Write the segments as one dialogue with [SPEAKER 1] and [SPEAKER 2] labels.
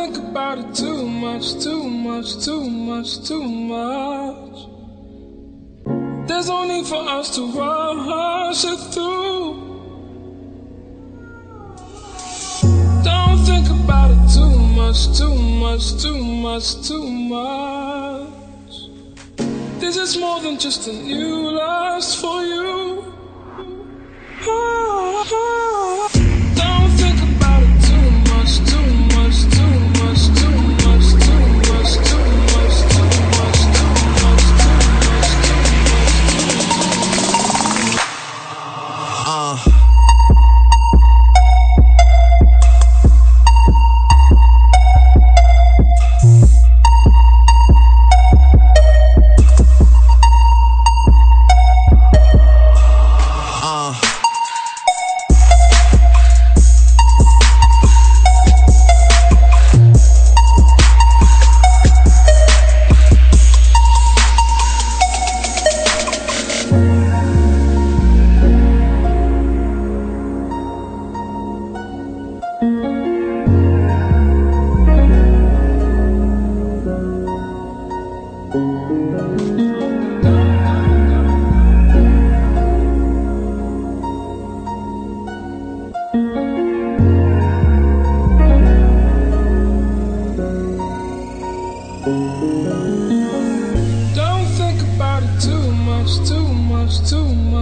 [SPEAKER 1] think about it too much, too much, too much, too much. There's no need for us to rush it through. Don't think about it too much, too much, too much, too much. This is more than just a new lust for you. Ah, ah.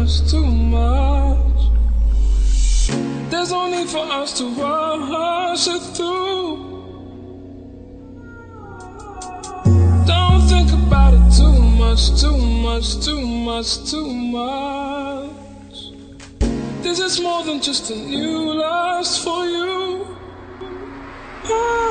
[SPEAKER 1] much, too much. There's no need for us to rush it through. Don't think about it too much, too much, too much, too much. This is more than just a new lust for you. Oh.